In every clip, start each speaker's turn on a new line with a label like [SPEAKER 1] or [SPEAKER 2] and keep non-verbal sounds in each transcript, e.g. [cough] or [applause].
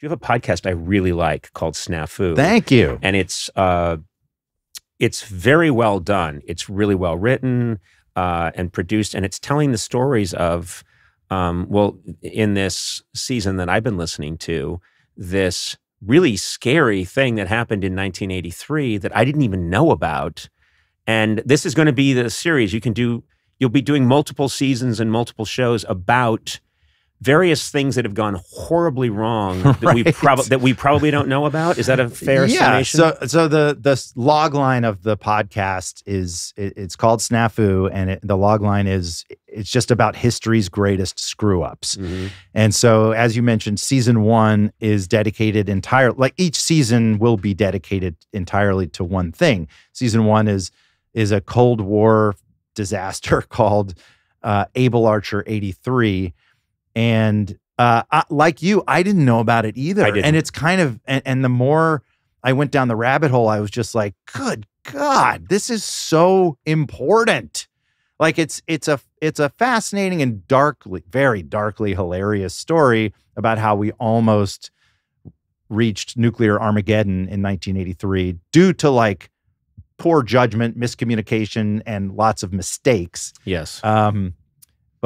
[SPEAKER 1] you have a podcast I really like called Snafu.
[SPEAKER 2] Thank you.
[SPEAKER 1] and it's uh, it's very well done. It's really well written uh, and produced, and it's telling the stories of um, well, in this season that I've been listening to, this really scary thing that happened in 1983 that I didn't even know about, and this is going to be the series you can do. You'll be doing multiple seasons and multiple shows about various things that have gone horribly wrong [laughs] that we probably that we probably don't know about. Is that a fair
[SPEAKER 2] yeah.
[SPEAKER 1] summation?
[SPEAKER 2] So, so the the log line of the podcast is it, it's called Snafu, and it, the log line is it's just about history's greatest screw ups.
[SPEAKER 1] Mhm.
[SPEAKER 2] And so, as you mentioned, season one is dedicated entire like each season will be dedicated entirely to one thing. Season one is is a Cold War disaster [laughs] called uh, Able Archer eighty three, and uh, I, like you, I didn't know about it either.
[SPEAKER 1] I didn't.
[SPEAKER 2] And it's kind of and, and the more I went down the rabbit hole, I was just like, good God, this is so important. Like it's it's a it's a fascinating and darkly, very darkly hilarious story about how we almost reached nuclear Armageddon in 1983 due to like poor judgment, miscommunication, and lots of mistakes.
[SPEAKER 1] Yes.
[SPEAKER 2] Um,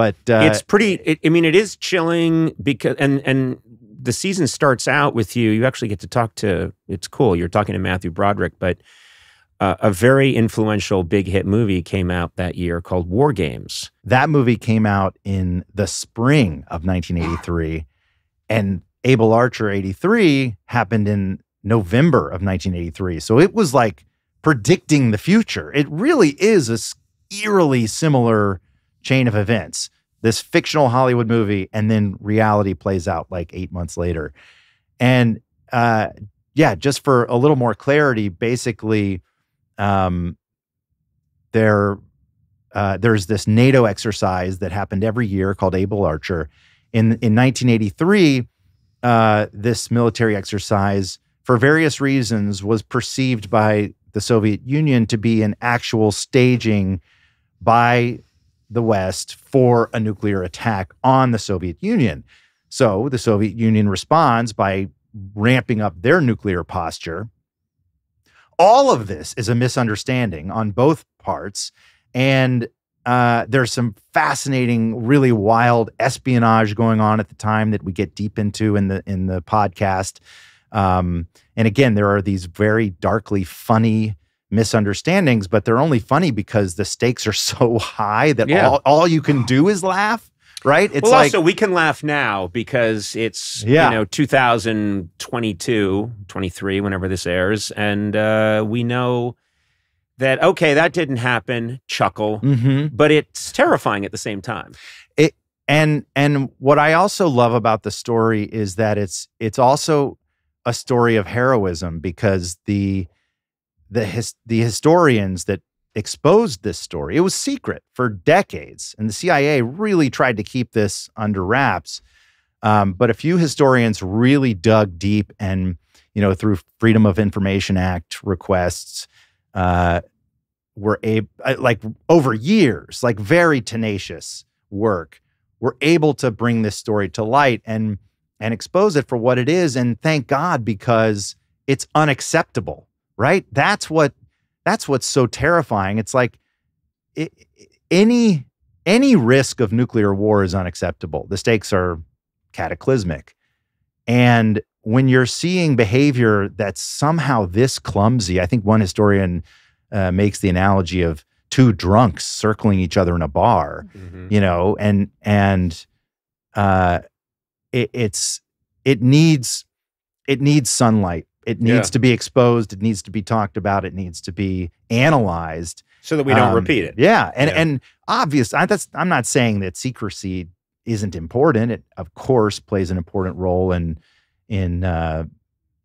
[SPEAKER 2] but uh,
[SPEAKER 1] it's pretty it, i mean it is chilling because and and the season starts out with you you actually get to talk to it's cool you're talking to matthew broderick but uh, a very influential big hit movie came out that year called war games
[SPEAKER 2] that movie came out in the spring of 1983, and Able Archer 83 happened in November of 1983. So it was like predicting the future. It really is a eerily similar chain of events. This fictional Hollywood movie, and then reality plays out like eight months later. And uh, yeah, just for a little more clarity, basically, um, there uh, there's this NATO exercise that happened every year called Able Archer. In in 1983, uh, this military exercise, for various reasons, was perceived by the Soviet Union to be an actual staging by the West for a nuclear attack on the Soviet Union. So the Soviet Union responds by ramping up their nuclear posture. All of this is a misunderstanding on both parts. And uh, there's some fascinating, really wild espionage going on at the time that we get deep into in the in the podcast. Um, and again, there are these very darkly funny misunderstandings, but they're only funny because the stakes are [laughs] so high that
[SPEAKER 1] Yeah.
[SPEAKER 2] all, all you can do is laugh. Right? It's
[SPEAKER 1] well
[SPEAKER 2] like
[SPEAKER 1] also we can laugh now because it's
[SPEAKER 2] Yeah.
[SPEAKER 1] you know 2022 23 whenever this airs and uh, we know that okay that didn't happen chuckle
[SPEAKER 2] Mhm.
[SPEAKER 1] but it's terrifying at the same time It
[SPEAKER 2] and and what I also love about the story is that it's it's also a story of heroism because the the his, the historians that exposed this story. It was secret for decades and the CIA really tried to keep this under wraps. Um, but a few historians really dug deep and you know through Freedom of Information Act requests uh, were able like over years like very tenacious work we're able to bring this story to light and and expose it for what it is and thank god because it's unacceptable right? That's what that's what's so terrifying. It's like i any any risk of nuclear war is unacceptable. The stakes are cataclysmic. And when you're seeing behavior that's somehow this clumsy i think one historian uh, makes the analogy of two drunks circling each other in a bar you know and and uh it, it's it needs it needs sunlight it needs
[SPEAKER 1] Yeah.
[SPEAKER 2] to be exposed it needs to be talked about it needs to be analyzed
[SPEAKER 1] so that we don't
[SPEAKER 2] Um,
[SPEAKER 1] repeat it
[SPEAKER 2] yeah and
[SPEAKER 1] Yeah.
[SPEAKER 2] and obvious I, that's i'm not saying that secrecy isn't important it of course plays an important role in in uh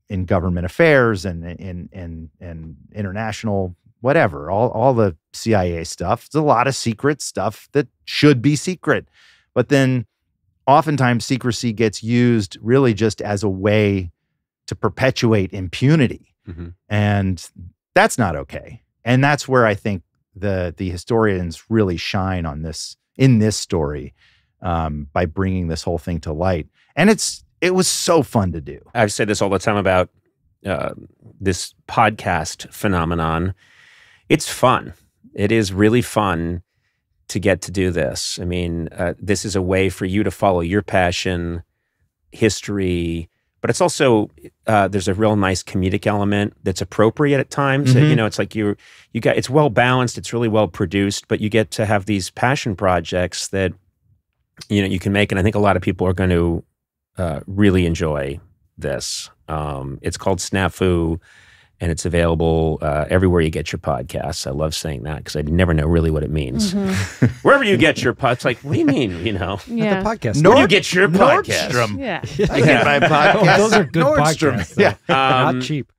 [SPEAKER 2] in government affairs and in in and international whatever all all the CIA stuff there's a lot of secret stuff that should be secret but then oftentimes secrecy gets used really just as a way to perpetuate impunity
[SPEAKER 1] Mhm.
[SPEAKER 2] and that's not okay and that's where i think the the historians really shine on this in this story um, by bringing this whole thing to light and it's it was so fun to do.
[SPEAKER 1] I've said this all the time about uh, this podcast phenomenon. It's fun. It is really fun to get to do this. I mean, uh, this is a way for you to follow your passion, history, but it's also uh, there's a real nice comedic element that's appropriate at times.
[SPEAKER 2] Mhm.
[SPEAKER 1] You know, it's like you you got it's well balanced, it's really well produced, but you get to have these passion projects that you know you can make, and I think a lot of people are going to uh, really enjoy this. Um, it's called Snafu, and it's available uh, everywhere you get your podcasts. I love saying that because I never know really what it means.
[SPEAKER 3] Mhm. [laughs]
[SPEAKER 1] Wherever you get your podcasts, like what do you mean? You know, [laughs]
[SPEAKER 3] Yeah.
[SPEAKER 4] The podcast.
[SPEAKER 2] No.
[SPEAKER 1] where you get your podcast?
[SPEAKER 2] Nordstrom.
[SPEAKER 3] Yeah. [laughs]
[SPEAKER 2] I get my podcast.
[SPEAKER 4] Oh, those are good
[SPEAKER 2] Nordstrom.
[SPEAKER 4] podcasts. though.
[SPEAKER 2] Yeah.
[SPEAKER 1] Um,
[SPEAKER 4] Not cheap.